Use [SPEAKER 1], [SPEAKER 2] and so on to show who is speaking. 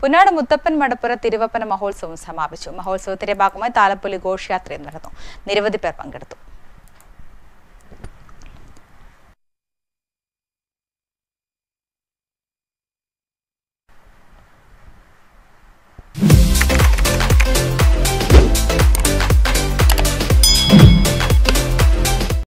[SPEAKER 1] പുന്നാട് മുത്തപ്പൻ മടപ്പുറ തിരുവപ്പന മഹോത്സവം സമാപിച്ചു. മഹോത്സവത്തിന്റെ ഭാഗമായി താലപ്പൊലി ഘോഷയാത്രയും നടന്നു. നിരവധി പേർ പങ്കെടുത്തു.